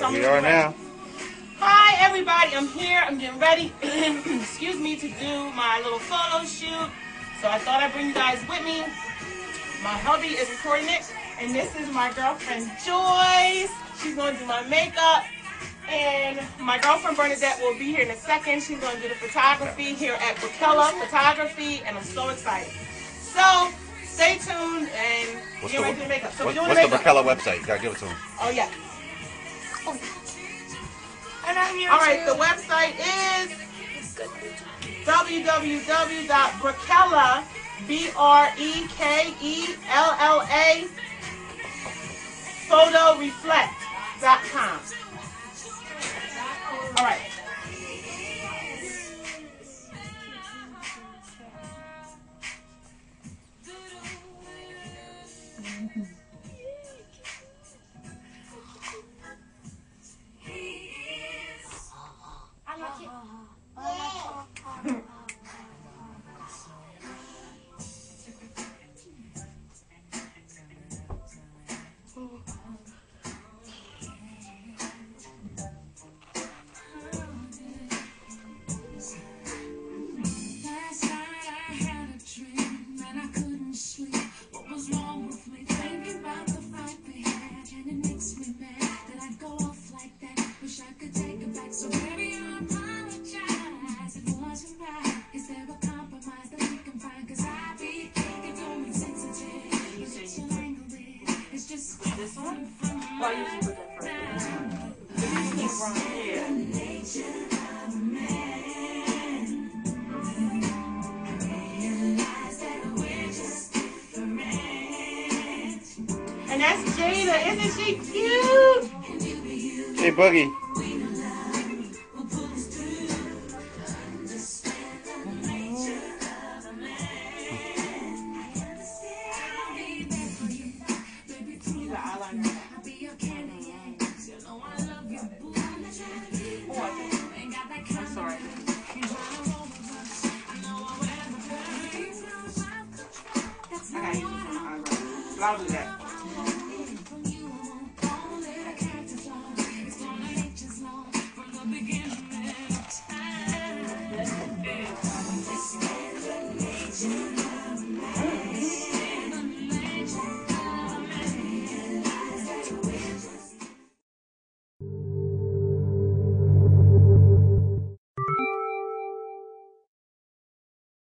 Me We are now. Hi, everybody. I'm here. I'm getting ready. Excuse me to do my little photo shoot. So I thought I'd bring you guys with me. My hubby is recording it, and this is my girlfriend Joyce. She's going to do my makeup. And my girlfriend Bernadette will be here in a second. She's going to do the photography here at Brekella Photography, and I'm so excited. So stay tuned and What's get ready to do the makeup. So what- we're doing what's the makeup. Website? You gotta give it to him. Oh yeah. And I'm here All right. too. The website is www.brekella, B-R-E-K-E-L-L-A, photoreflect.com. All right. Last Well, I usually put that first. This is. And that's Jada. Isn't she cute? Hey, Boogie. I gotta use. But I'll do that.